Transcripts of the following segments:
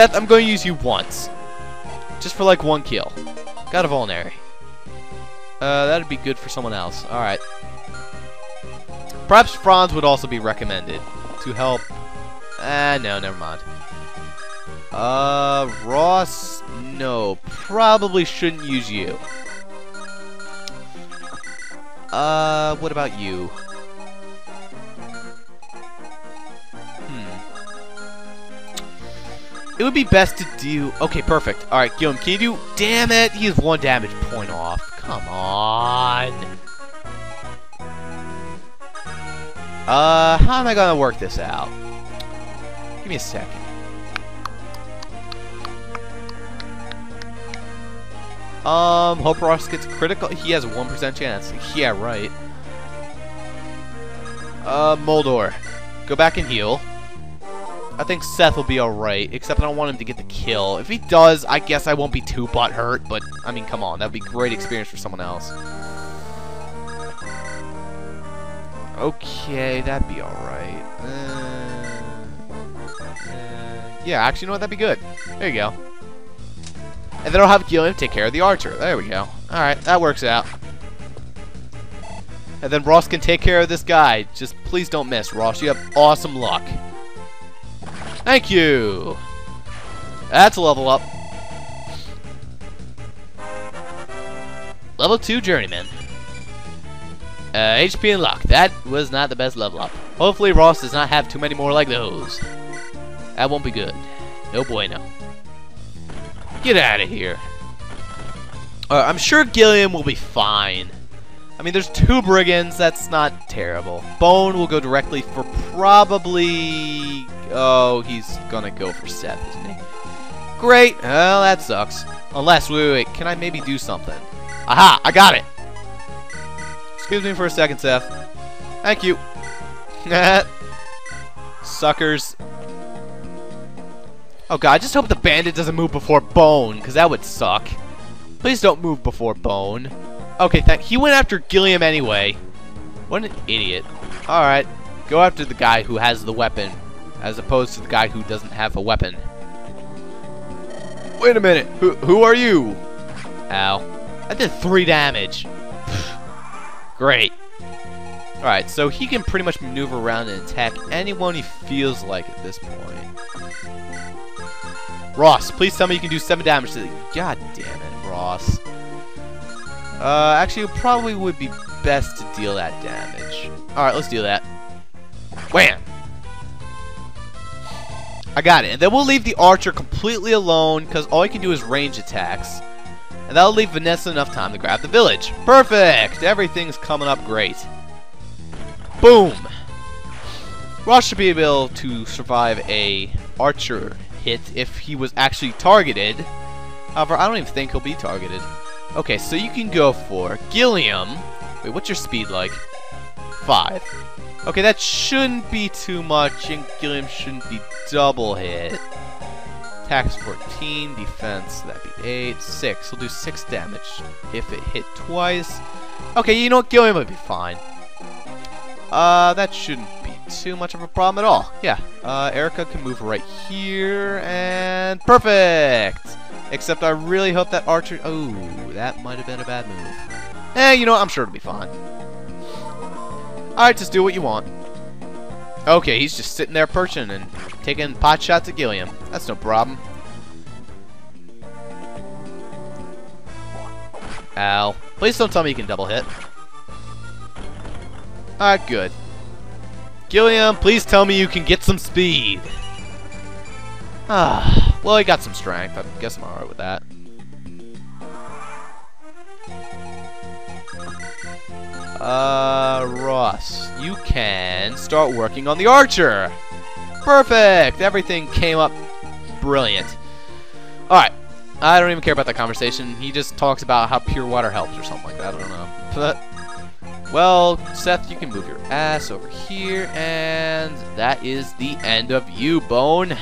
Seth, I'm going to use you once. Just for like one kill. Got a vulnerary. Uh, that'd be good for someone else. Alright. Perhaps Franz would also be recommended to help. Ah, no, never mind. Uh, Ross, no, probably shouldn't use you. Uh, what about you? It would be best to do... Okay, perfect. Alright, Gilliam, can you do... Damn it! He is one damage point off. Come on! Uh, how am I gonna work this out? Give me a second. Um, hope Ross gets critical. He has a 1% chance. Yeah, right. Uh, Moulder. Go back and heal. I think Seth will be alright, except I don't want him to get the kill. If he does, I guess I won't be too butthurt, but, I mean, come on. That would be great experience for someone else. Okay, that'd be alright. Uh, uh, yeah, actually, you know what? That'd be good. There you go. And then I'll have Gilliam take care of the archer. There we go. Alright, that works out. And then Ross can take care of this guy. Just please don't miss, Ross. You have awesome luck. Thank you. That's a level up. Level 2 Journeyman. Uh, HP and luck. That was not the best level up. Hopefully Ross does not have too many more like those. That won't be good. No bueno. Get out of here. Uh, I'm sure Gilliam will be fine. I mean, there's two brigands. That's not terrible. Bone will go directly for probably... Oh, he's gonna go for Seth, isn't he? Great. Well, that sucks. Unless, wait, wait, wait. Can I maybe do something? Aha! I got it! Excuse me for a second, Seth. Thank you. Suckers. Oh god, I just hope the bandit doesn't move before Bone, because that would suck. Please don't move before Bone. Okay, thank he went after Gilliam anyway. What an idiot. Alright, go after the guy who has the weapon, as opposed to the guy who doesn't have a weapon. Wait a minute, who, who are you? Ow. I did three damage. Great. Alright, so he can pretty much maneuver around and attack anyone he feels like at this point. Ross, please tell me you can do 7 damage to the... God damn it, Ross. Uh, actually, it probably would be best to deal that damage. Alright, let's do that. Wham! I got it. And then we'll leave the archer completely alone, because all he can do is range attacks. And that'll leave Vanessa enough time to grab the village. Perfect! Everything's coming up great. Boom! Ross should be able to survive a archer hit if he was actually targeted. However, I don't even think he'll be targeted. Okay, so you can go for Gilliam. Wait, what's your speed like? Five. Okay, that shouldn't be too much, and Gilliam shouldn't be double hit. Attacks 14, defense, that'd be 8, 6. He'll do 6 damage if it hit twice. Okay, you know what? Gilliam would be fine. Uh, that shouldn't be too much of a problem at all. Yeah, uh, Eirika can move right here, and perfect! Except I really hope that Archer... Oh, that might have been a bad move. Eh, you know? I'm sure it'll be fine. Alright, just do what you want. Okay, he's just sitting there perching and taking pot shots at Gilliam. That's no problem. Ow. Please don't tell me you can double hit. Alright, good. Gilliam, please tell me you can get some speed. Ah, well, he got some strength. I guess I'm alright with that. Uh, Ross, you can start working on the archer. Perfect! Everything came up brilliant. Alright, I don't even care about that conversation. He just talks about how pure water helps or something like that. I don't know. But, well, Seth, you can move your ass over here, and that is the end of you, Bone.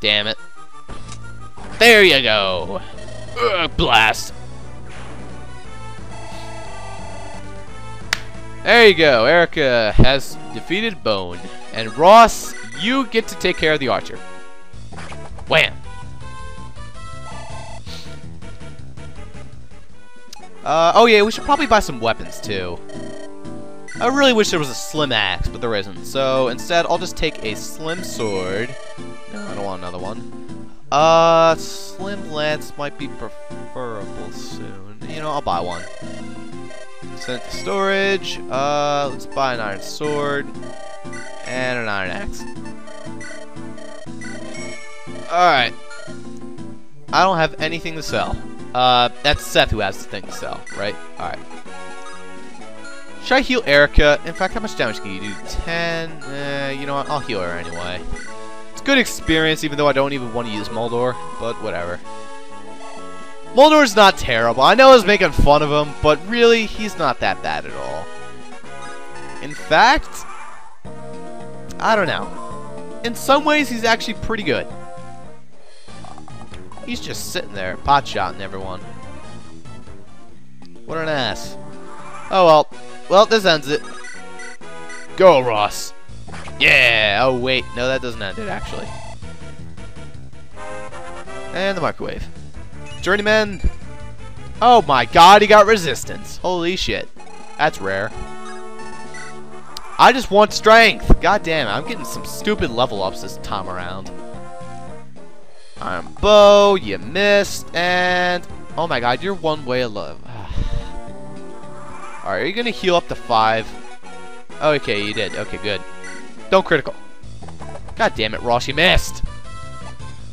Damn it. There you go. Ugh, blast. There you go. Eirika has defeated Bone. And Ross, you get to take care of the archer. Wham! Uh, oh yeah, we should probably buy some weapons too. I really wish there was a slim axe, but there isn't. So instead, I'll just take a slim sword. No, I don't want another one. Uh, slim lance might be preferable soon. You know, I'll buy one. Send it to storage. Uh, let's buy an iron sword and an iron axe. Alright. I don't have anything to sell. Uh, that's Seth who has the thing to sell, right? Alright. Should I heal Eirika? In fact, how much damage can you do? 10? Eh, you know what? I'll heal her anyway. It's good experience, even though I don't even want to use Moulder, but whatever. Moulder's not terrible. I know I was making fun of him, but really, he's not that bad at all. In fact, I don't know. In some ways, he's actually pretty good. He's just sitting there, pot shotting everyone. What an ass. Oh well. Well, this ends it. Go, Ross. Yeah! Oh, wait. No, that doesn't end it, actually. And the microwave. Journeyman. Oh my god, he got resistance. Holy shit. That's rare. I just want strength. God damn it, I'm getting some stupid level ups this time around. Iron bow, you missed, and... Oh my god, you're one way alive. Alright, are you gonna heal up to five? okay, you did. Okay, good. Don't critical. God damn it, Ross, you missed!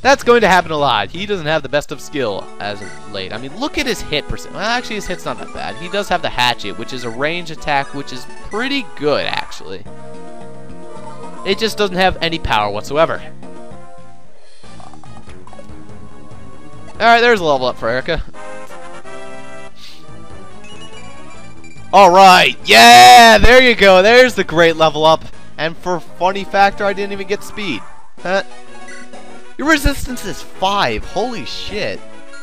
That's going to happen a lot. He doesn't have the best of skill as of late. I mean, look at his hit percent. Well, actually, his hit's not that bad. He does have the hatchet, which is a range attack, which is pretty good, actually. It just doesn't have any power whatsoever. Alright, there's a level up for Eirika. Alright, yeah, there you go. There's the great level up. And for funny factor, I didn't even get speed. Huh? Your resistance is 5. Holy shit.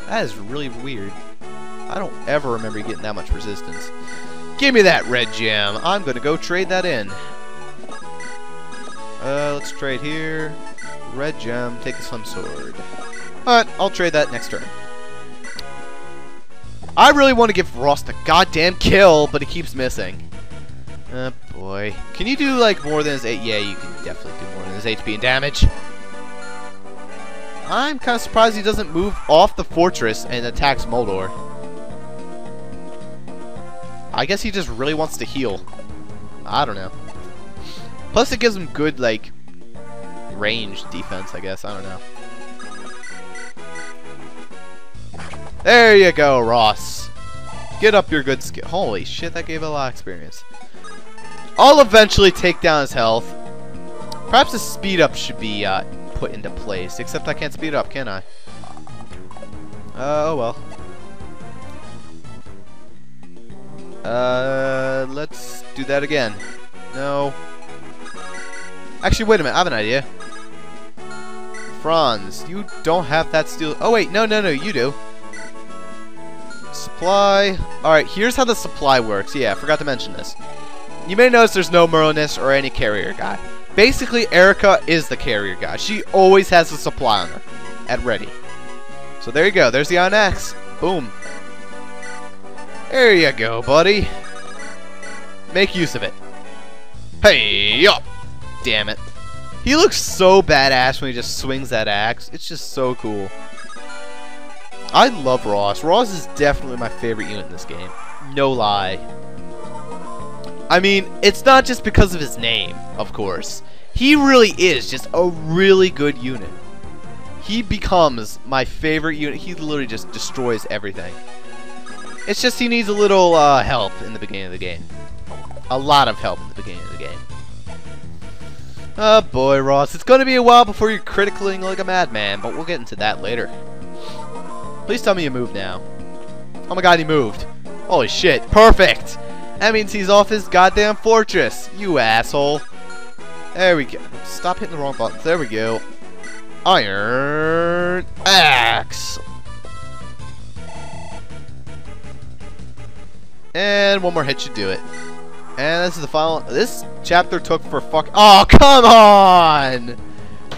That is really weird. I don't ever remember getting that much resistance. Give me that red gem. I'm going to go trade that in. Uh, let's trade here. Red gem, take a slim sword. Alright, I'll trade that next turn. I really want to give Ross the goddamn kill, but he keeps missing. Oh boy. Can you do like more than his 8? Yeah, you can definitely do more than his HP and damage. I'm kind of surprised he doesn't move off the fortress and attacks Moulder. I guess he just really wants to heal. I don't know. Plus it gives him good, like, range defense, I guess. I don't know. There you go, Ross. Get up your good skill. Holy shit, that gave a lot of experience. I'll eventually take down his health. Perhaps the speed up should be uh, put into place. Except I can't speed it up, can I? Uh, oh well. Uh, let's do that again. No. Actually, wait a minute. I have an idea. Franz, you don't have that steel. Oh, wait. No, no, no. You do. Supply. Alright, here's how the supply works. Yeah, I forgot to mention this. You may notice there's no Merlinus or any carrier guy. Basically, Eirika is the carrier guy. She always has a supply on her at ready. So there you go. There's the Axe. Boom. There you go, buddy. Make use of it. Hey, up! Damn it. He looks so badass when he just swings that axe. It's just so cool. I love Ross. Ross is definitely my favorite unit in this game. No lie. I mean, it's not just because of his name, of course. He really is just a really good unit. He becomes my favorite unit. He literally just destroys everything. It's just he needs a little uh, help in the beginning of the game. A lot of help in the beginning of the game. Oh boy, Ross. It's going to be a while before you're criticaling like a madman, but we'll get into that later. Please tell me you moved now. Oh my god, he moved. Holy shit. Perfect! That means he's off his goddamn fortress. You asshole. There we go. Stop hitting the wrong buttons. There we go. Iron Axe. And one more hit should do it. And this is the final. This chapter took for fuck. Oh, come on!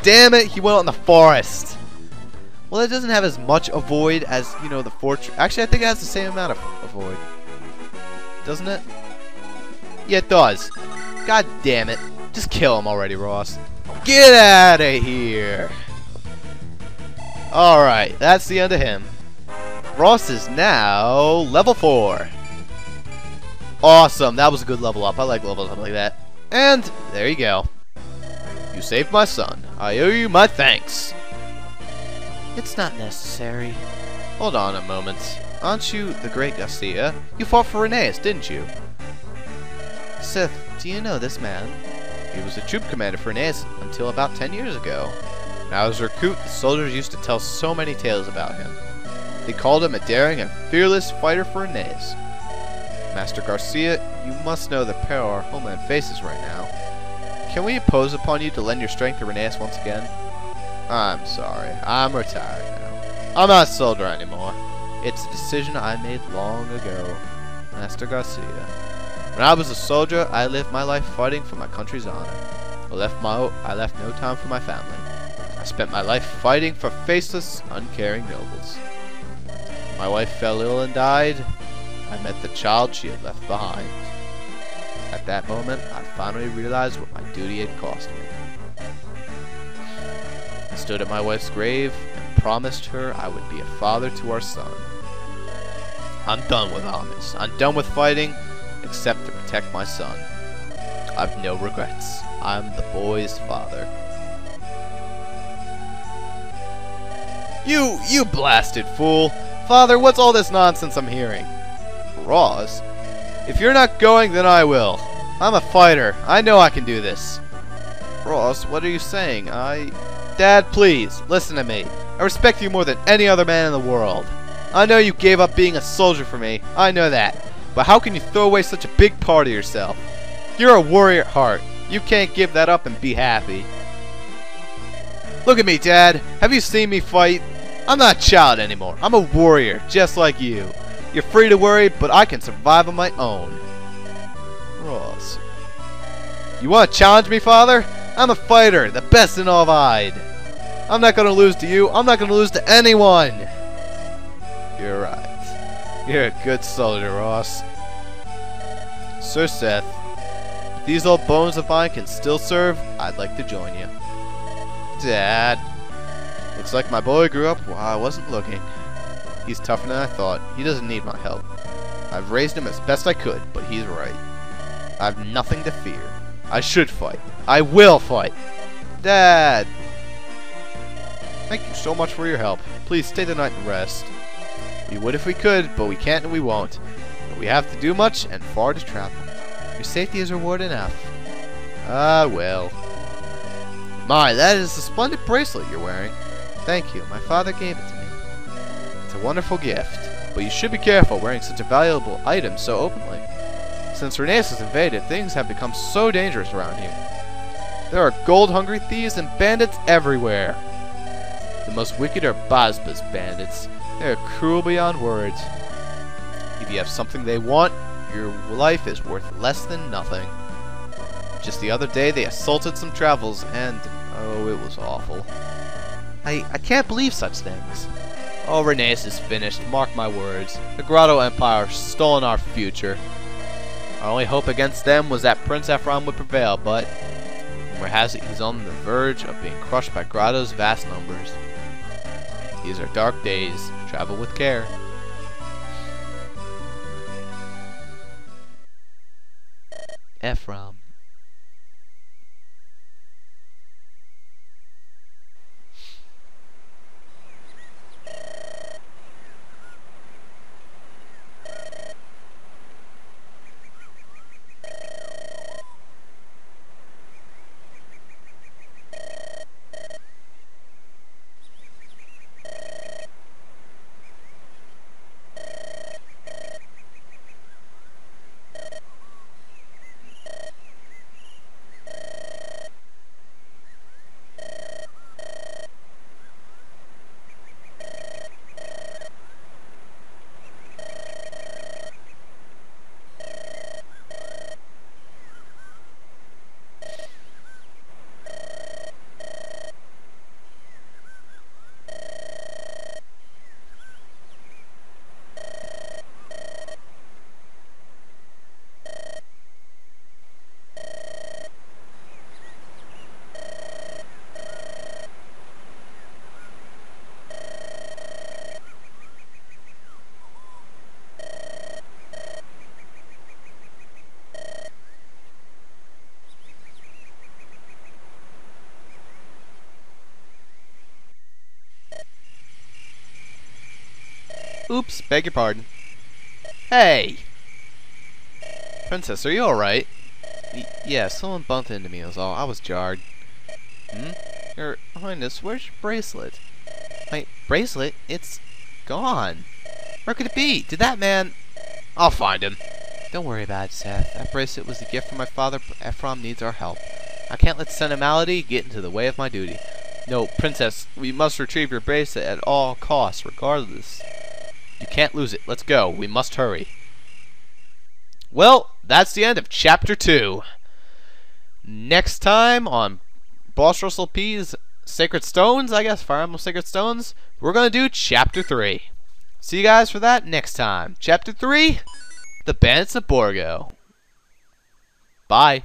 damn it, he went out in the forest. Well, it doesn't have as much avoid as, you know, the fortress. Actually, I think it has the same amount of avoid. Doesn't it? Yeah, it does. God damn it. Just kill him already, Ross. Get out of here. Alright, that's the end of him. Ross is now level 4. Awesome, that was a good level up. I like levels up like that. And there you go. You saved my son. I owe you my thanks. It's not necessary. Hold on a moment. Aren't you the great Garcia? You fought for Renais, didn't you? Seth, do you know this man? He was a troop commander for Renais until about 10 years ago. Now as a recruit, the soldiers used to tell so many tales about him. They called him a daring and fearless fighter for Renais. Master Garcia, you must know the peril our homeland faces right now. Can we impose upon you to lend your strength to Renais once again? I'm sorry. I'm retired now. I'm not a soldier anymore. It's a decision I made long ago. Master Garcia. When I was a soldier, I lived my life fighting for my country's honor. I left my I left no time for my family. I spent my life fighting for faceless, uncaring nobles. My wife fell ill and died. I met the child she had left behind. At that moment, I finally realized what my duty had cost me. I stood at my wife's grave and promised her I would be a father to our son. I'm done with armies. I'm done with fighting, except to protect my son. I've no regrets. I'm the boy's father. You, you blasted fool! Father, what's all this nonsense I'm hearing? Ross? If you're not going, then I will. I'm a fighter. I know I can do this. Ross, what are you saying? I... Dad, please, listen to me. I respect you more than any other man in the world. I know you gave up being a soldier for me. I know that. But how can you throw away such a big part of yourself? You're a warrior at heart. You can't give that up and be happy. Look at me, Dad. Have you seen me fight? I'm not a child anymore. I'm a warrior, just like you. You're free to worry, but I can survive on my own. Ross. You want to challenge me, Father? I'm a fighter, the best in all of Ide. I'm not going to lose to you. I'm not going to lose to anyone. You're right. You're a good soldier, Ross. Sir Seth, if these old bones of mine can still serve, I'd like to join you. Dad. Looks like my boy grew up while I wasn't looking. He's tougher than I thought. He doesn't need my help. I've raised him as best I could, but he's right. I've nothing to fear. I should fight. I will fight. Dad! Thank you so much for your help. Please stay the night and rest. We would if we could, but we can't and we won't. But we have to do much and far to travel. Your safety is reward enough. Ah, well. My, that is a splendid bracelet you're wearing. Thank you. My father gave it to me. It's a wonderful gift, but you should be careful wearing such a valuable item so openly. Since Renais has invaded, things have become so dangerous around here. There are gold-hungry thieves and bandits everywhere. The most wicked are Bazba's bandits. They are cruel beyond words. If you have something they want, your life is worth less than nothing. Just the other day, they assaulted some travels, and oh, it was awful. I, I can't believe such things. Oh, Renais is finished, mark my words. The Grado Empire stolen our future. Our only hope against them was that Prince Ephraim would prevail, but rumor has it he's on the verge of being crushed by Grado's vast numbers. These are dark days. Travel with care. Ephraim. Oops, beg your pardon. Hey! Princess, are you alright? yeah, someone bumped into me was all. I was jarred. Hmm? Your Highness, where's your bracelet? My bracelet? It's gone. Where could it be? Did that man... I'll find him. Don't worry about it, Seth. That bracelet was a gift from my father. Ephraim needs our help. I can't let sentimentality get into the way of my duty. No, Princess, we must retrieve your bracelet at all costs, regardless. You can't lose it. Let's go. We must hurry. Well, that's the end of Chapter 2. Next time on Boss Ross LP's Sacred Stones, I guess, Fire Emblem Sacred Stones, we're going to do Chapter 3. See you guys for that next time. Chapter 3, The Bandits of Borgo. Bye.